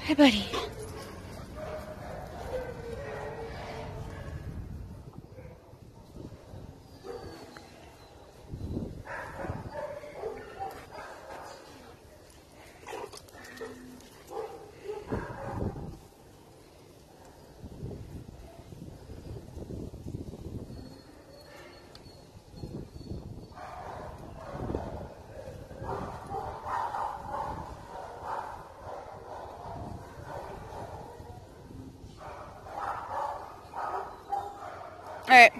Hey, buddy. All right.